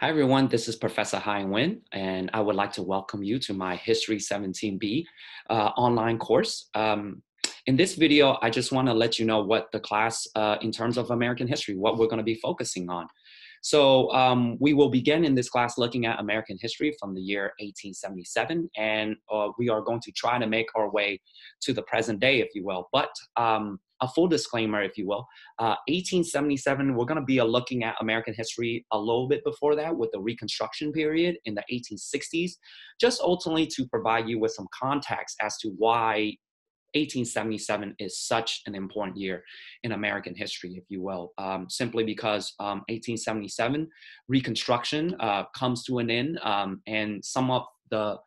Hi, everyone. This is Professor Hai Nguyen, and I would like to welcome you to my History 17B uh, online course. Um, in this video, I just want to let you know what the class, uh, in terms of American history, what we're going to be focusing on. So um, we will begin in this class looking at American history from the year 1877, and uh, we are going to try to make our way to the present day, if you will. But um, a full disclaimer, if you will. Uh, 1877, we're going to be looking at American history a little bit before that with the Reconstruction period in the 1860s, just ultimately to provide you with some context as to why 1877 is such an important year in American history, if you will, um, simply because um, 1877 Reconstruction uh, comes to an end, um, and some of the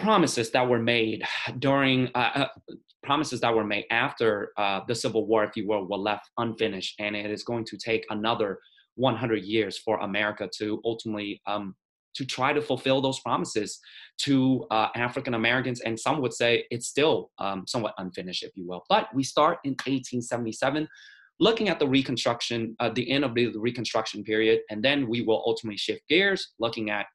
promises that were made during uh, uh, promises that were made after uh, the Civil War, if you will, were left unfinished, and it is going to take another 100 years for America to ultimately um, to try to fulfill those promises to uh, African Americans, and some would say it's still um, somewhat unfinished, if you will. But we start in 1877 looking at the reconstruction, uh, the end of the reconstruction period, and then we will ultimately shift gears, looking at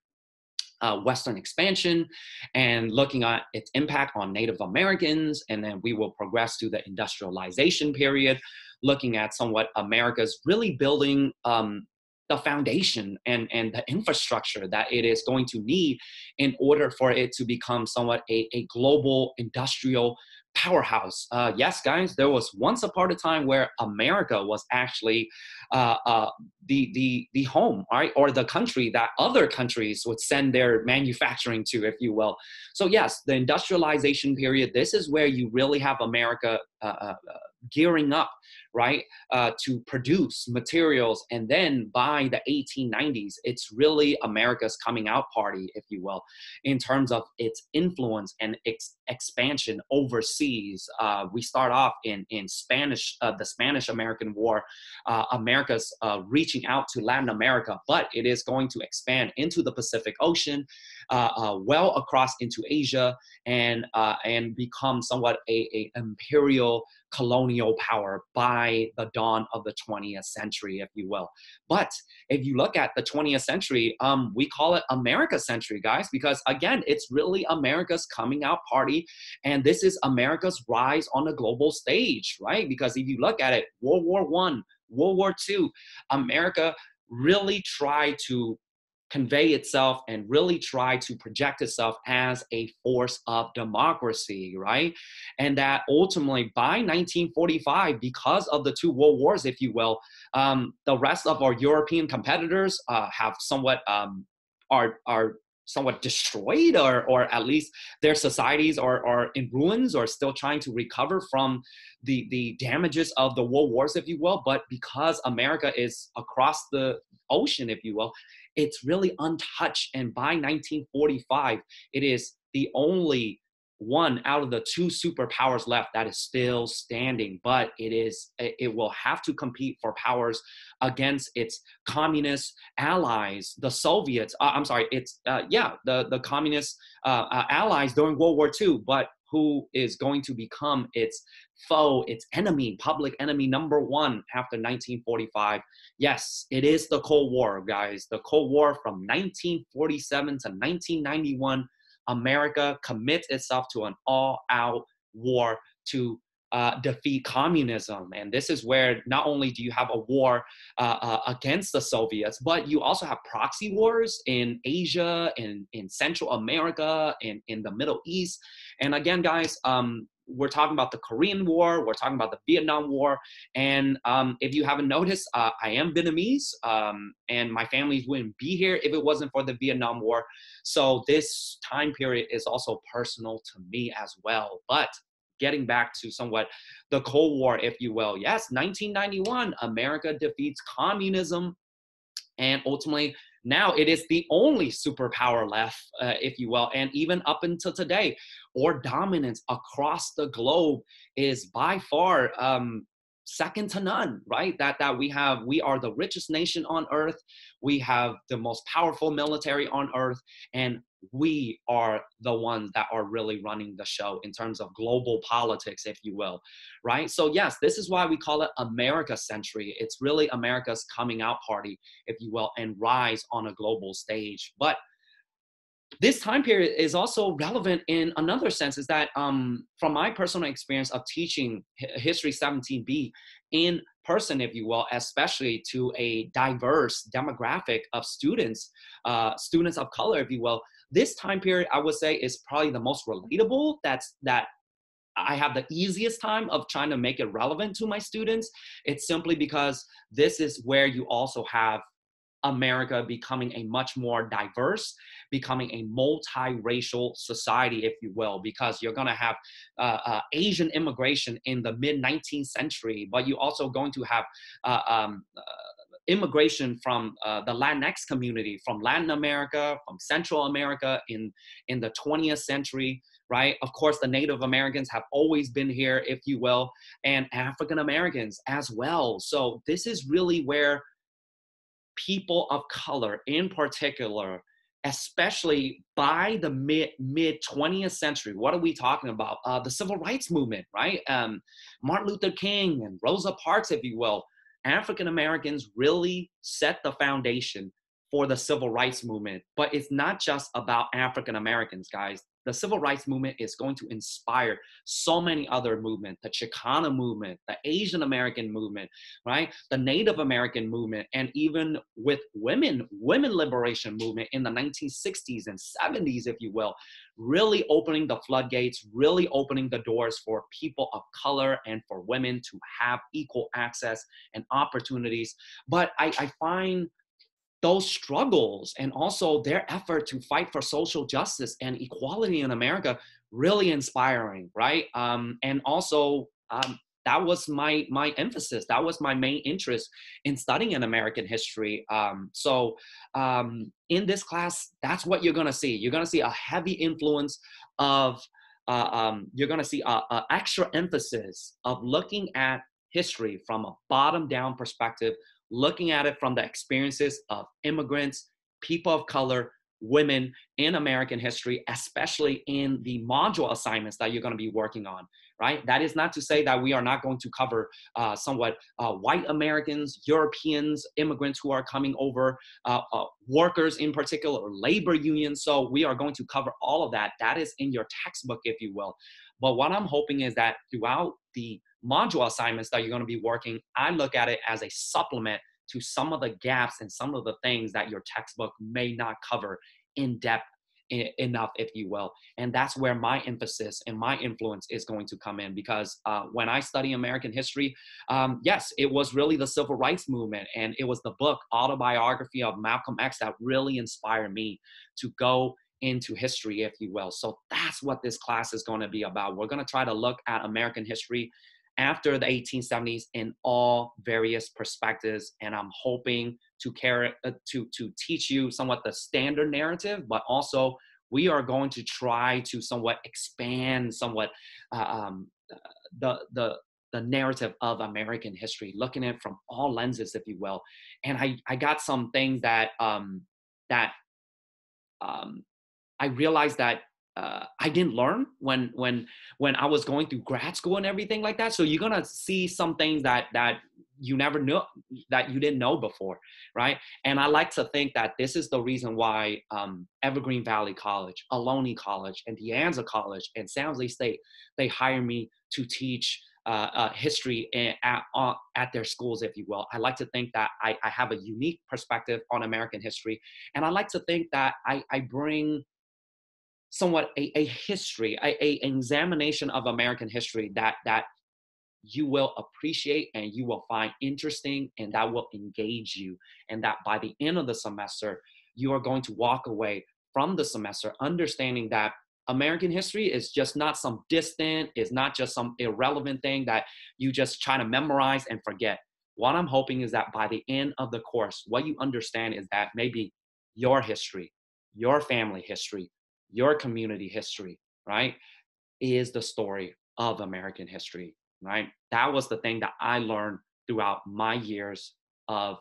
uh, Western expansion and looking at its impact on Native Americans. And then we will progress to the industrialization period, looking at somewhat America's really building um, the foundation and, and the infrastructure that it is going to need in order for it to become somewhat a, a global industrial powerhouse. Uh, yes, guys, there was once upon a time where America was actually uh, uh, the the the home, right, or the country that other countries would send their manufacturing to, if you will. So yes, the industrialization period. This is where you really have America uh, uh, uh, gearing up right, uh, to produce materials. And then by the 1890s, it's really America's coming out party, if you will, in terms of its influence and its expansion overseas. Uh, we start off in, in Spanish, uh, the Spanish American War. Uh, America's uh, reaching out to Latin America, but it is going to expand into the Pacific Ocean, uh, well across into Asia, and, and become somewhat a, a imperial colonial power by the dawn of the 20th century, if you will. But if you look at the 20th century, um, we call it America century, guys, because again, it's really America's coming out party. And this is America's rise on the global stage, right? Because if you look at it, World War One, World War Two, America really tried to convey itself and really try to project itself as a force of democracy, right? And that ultimately by 1945, because of the two world wars, if you will, um, the rest of our European competitors uh, have somewhat um, are are somewhat destroyed or, or at least their societies are, are in ruins or still trying to recover from the, the damages of the world wars if you will but because america is across the ocean if you will it's really untouched. And by 1945, it is the only one out of the two superpowers left that is still standing but it is it will have to compete for powers against its communist allies the soviets uh, i'm sorry it's uh, yeah the the communist uh, uh allies during world war ii but who is going to become its foe, its enemy, public enemy number one after 1945. Yes, it is the Cold War, guys. The Cold War from 1947 to 1991. America commits itself to an all out war to uh, defeat communism. And this is where not only do you have a war uh, uh, against the Soviets, but you also have proxy wars in Asia, in, in Central America, in, in the Middle East. And again, guys, um, we're talking about the Korean War, we're talking about the Vietnam War. And um, if you haven't noticed, uh, I am Vietnamese, um, and my family wouldn't be here if it wasn't for the Vietnam War. So this time period is also personal to me as well. But getting back to somewhat the Cold War, if you will. Yes, 1991, America defeats communism. And ultimately, now it is the only superpower left, uh, if you will. And even up until today, or dominance across the globe is by far um, second to none, right? That that we have, we are the richest nation on earth. We have the most powerful military on earth, and we are the ones that are really running the show in terms of global politics, if you will, right? So yes, this is why we call it America Century. It's really America's coming out party, if you will, and rise on a global stage. But this time period is also relevant in another sense is that um, from my personal experience of teaching history 17b in person if you will especially to a diverse demographic of students uh, students of color if you will this time period i would say is probably the most relatable that's that I have the easiest time of trying to make it relevant to my students. It's simply because this is where you also have America becoming a much more diverse, becoming a multiracial society, if you will, because you're going to have uh, uh, Asian immigration in the mid 19th century, but you're also going to have uh, um, uh, immigration from uh, the Latinx community, from Latin America, from Central America in, in the 20th century, right? Of course, the Native Americans have always been here, if you will, and African Americans as well. So this is really where people of color in particular especially by the mid mid 20th century what are we talking about uh, the civil rights movement right um, martin luther king and rosa parks if you will african americans really set the foundation for the civil rights movement but it's not just about african americans guys the civil rights movement is going to inspire so many other movements the chicana movement the asian american movement right? The native american movement and even with women women liberation movement in the 1960s and 70s if you will really opening the floodgates really opening the doors for people of color and for women to have equal access and opportunities. But i, I find those struggles and also their effort to fight for social justice and equality in America really inspiring, right? Um, and also, um, that was my my emphasis. That was my main interest in studying in American history. Um, so, um, in this class, that's what you're gonna see. You're gonna see a heavy influence of. Uh, um, you're gonna see a, a extra emphasis of looking at history from a bottom down perspective looking at it from the experiences of immigrants, people of color, women in American history, especially in the module assignments that you're going to be working on, right? That is not to say that we are not going to cover uh, somewhat uh, white Americans, Europeans, immigrants who are coming over, uh, uh workers in particular, labor unions. So we are going to cover all of that. That is in your textbook, if you will. But what I'm hoping is that throughout the module assignments that you're going to be working, I look at it as a supplement to some of the gaps and some of the things that your textbook may not cover in depth enough, if you will. And that's where my emphasis and my influence is going to come in because uh, when I study American history, um, yes, it was really the civil rights movement and it was the book, Autobiography of Malcolm X, that really inspired me to go into history, if you will. So that's what this class is going to be about. We're going to try to look at American history after the 1870s in all various perspectives and i'm hoping to carry uh, to to teach you somewhat the standard narrative but also we are going to try to somewhat expand somewhat uh, um, the the the narrative of American history, looking at it from all lenses, if you will. And I, I got some things that um, that um, I realized that uh, I didn't learn when when when I was going through grad school and everything like that. So you're gonna see some things that that you never knew that you didn't know before, right? And I like to think that this is the reason why um, Evergreen Valley College, Ohlone College, and De Anza College and San Jose State they hire me to teach. Uh, uh, history at, uh, at their schools, if you will. I like to think that I, I have a unique perspective on American history. And I like to think that I, I bring somewhat a, a history, a, a examination of American history that that you will appreciate and you will find interesting and that will engage you and that by the end of the semester you are going to walk away from the semester understanding that American history is just not some distant, is not just some irrelevant thing that you just try to memorize and forget. What I'm hoping is that by the end of the course, what you understand is that maybe your history, your family history, your community history, right, is the story of American history. right? That was the thing that I learned throughout my years of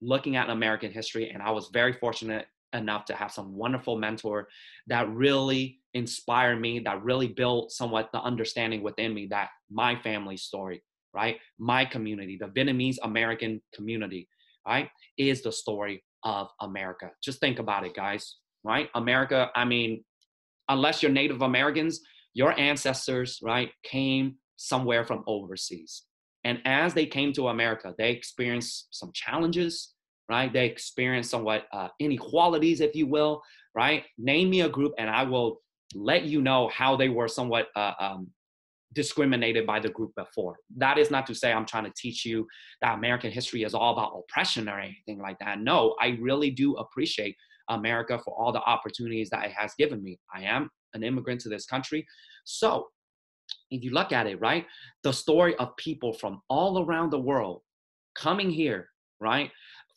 looking at American history. And I was very fortunate enough to have some wonderful mentor that really inspired me, that really built somewhat the understanding within me that my family story, right? My community, the Vietnamese American community, right, is the story of America. Just think about it, guys, right? America, I mean, unless you're Native Americans, your ancestors, right, came somewhere from overseas. And as they came to America, they experienced some challenges, right? They experienced somewhat uh, inequalities, if you will, right? Name me a group and I will let you know how they were somewhat uh, um, discriminated by the group before. That is not to say I'm trying to teach you that American history is all about oppression or anything like that. No, I really do appreciate America for all the opportunities that it has given me. I am an immigrant to this country. So, if you look at it, right, the story of people from all around the world coming here, right,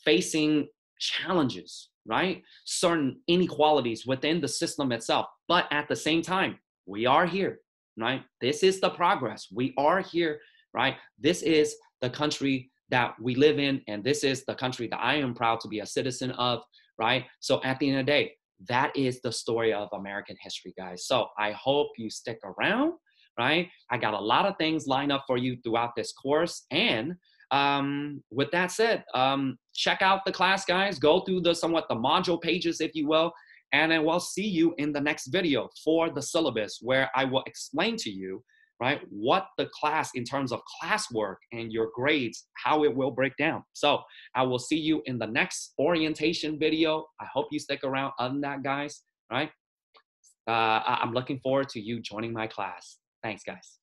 facing challenges, right, certain inequalities within the system itself, but at the same time, we are here, right? This is the progress. We are here, right? This is the country that we live in, and this is the country that I am proud to be a citizen of, right? So at the end of the day, that is the story of American history, guys. So I hope you stick around, right? I got a lot of things lined up for you throughout this course. And um, with that said, um, check out the class, guys. Go through the somewhat the module pages, if you will. And then we'll see you in the next video for the syllabus where I will explain to you, right, what the class in terms of classwork and your grades, how it will break down. So I will see you in the next orientation video. I hope you stick around. Than that, guys, right, uh, I'm looking forward to you joining my class. Thanks, guys.